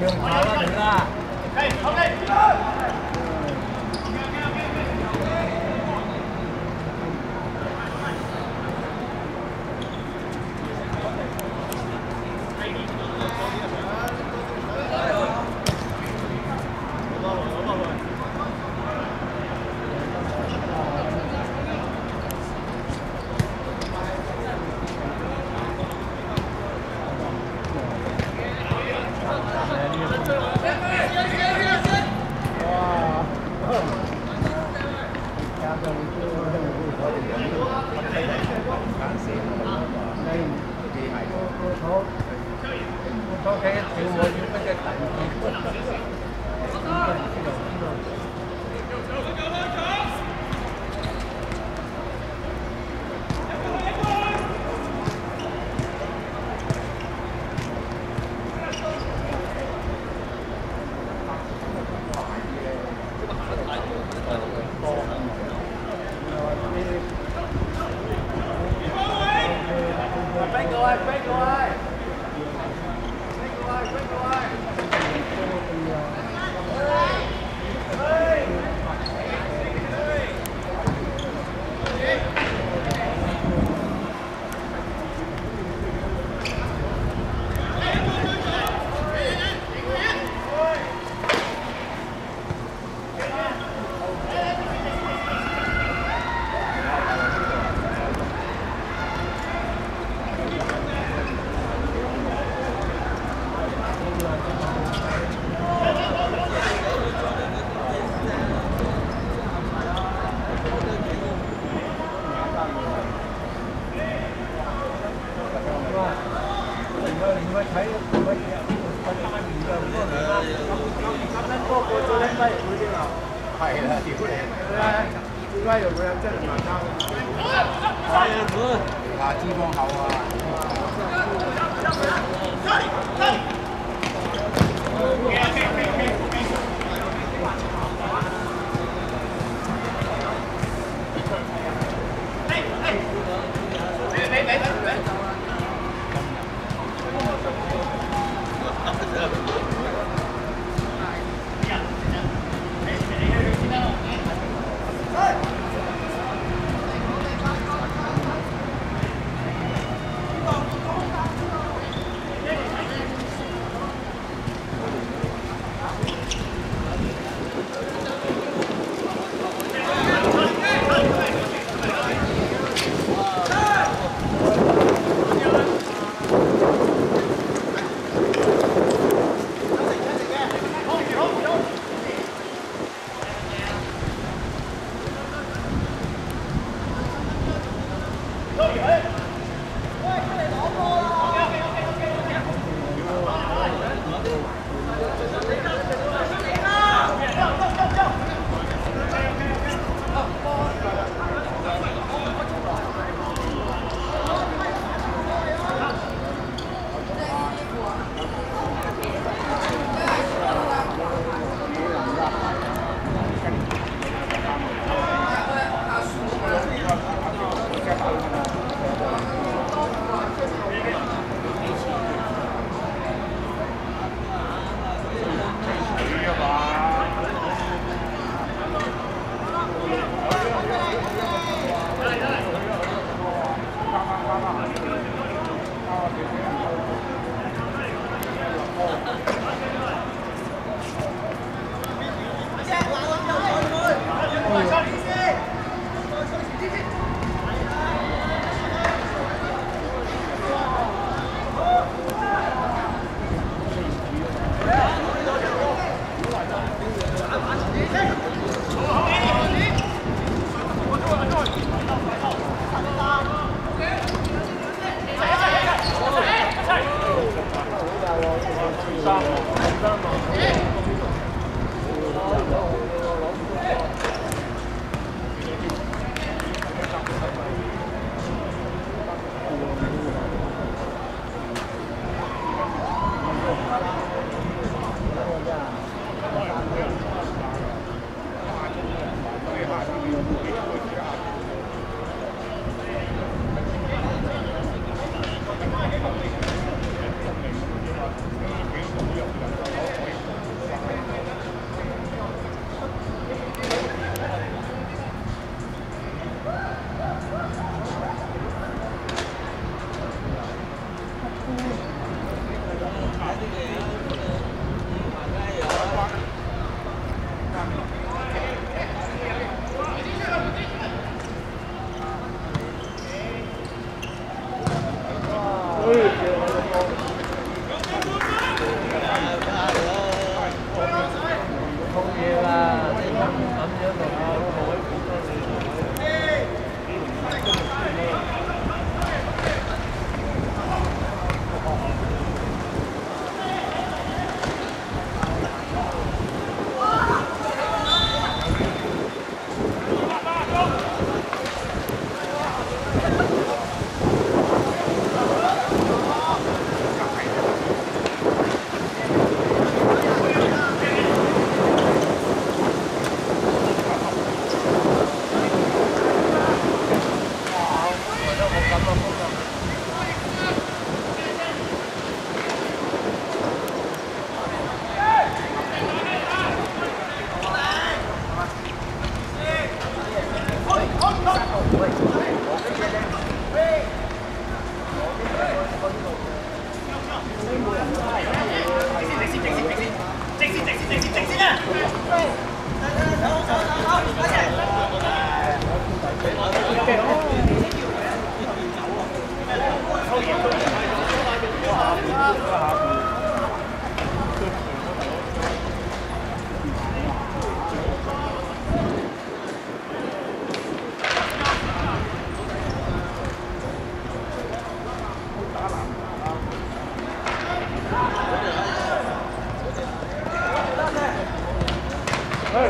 哎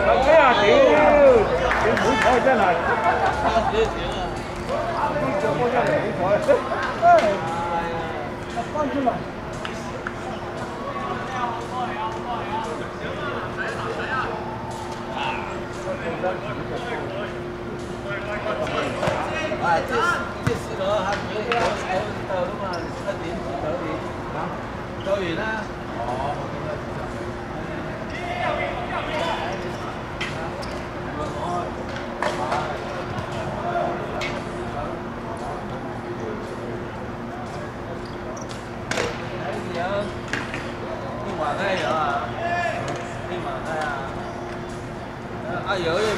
啊！哎呀，屌！你唔好彩真系。哎，这这石头还可以，石头的嘛，它顶顶顶，啊，高原啊。哦。有点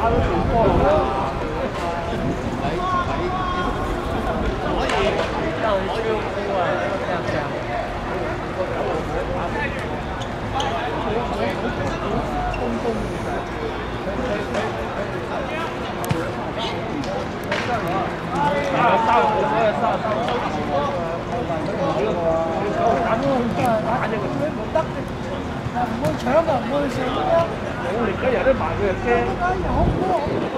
嗯好的好的嗯好的好好好好好我哋今日都埋佢嘅車。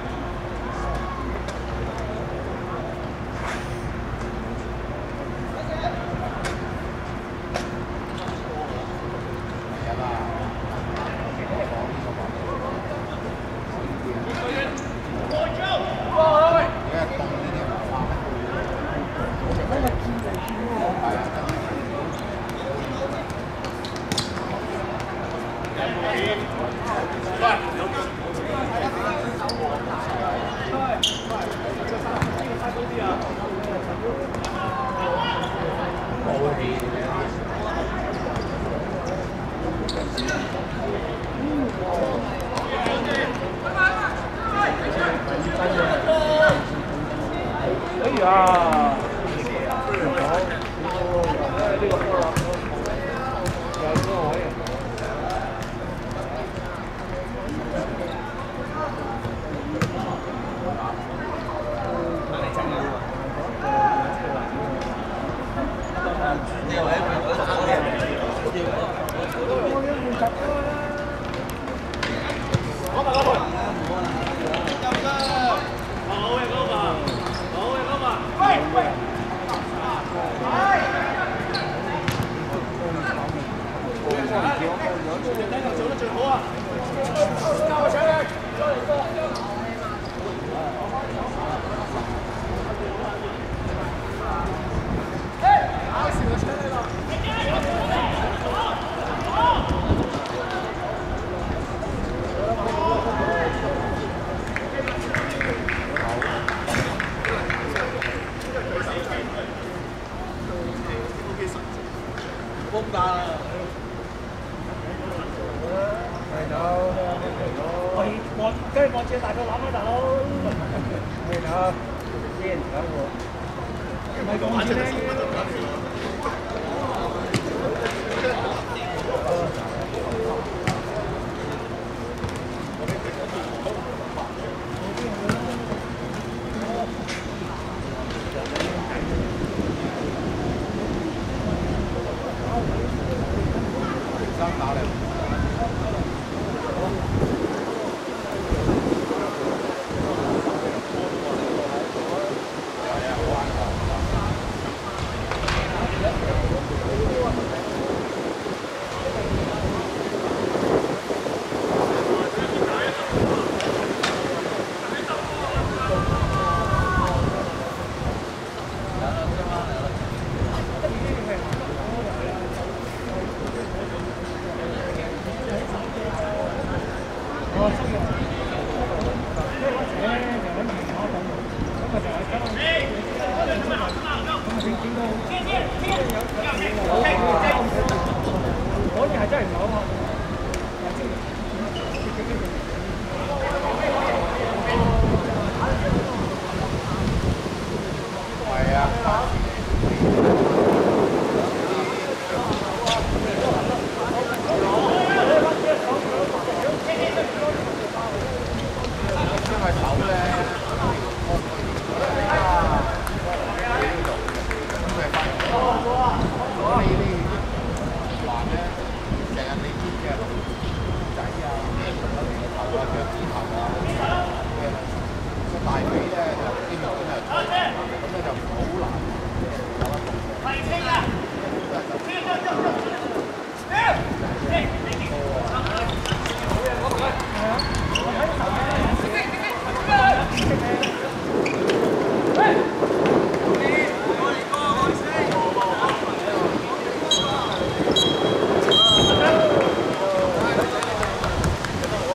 Quatro. cũng cả Mày đâu Mày bọn cái bọn chia tay cái lắm đấy đâu Mày đâu Tiền. Đâu Mày còn chưa?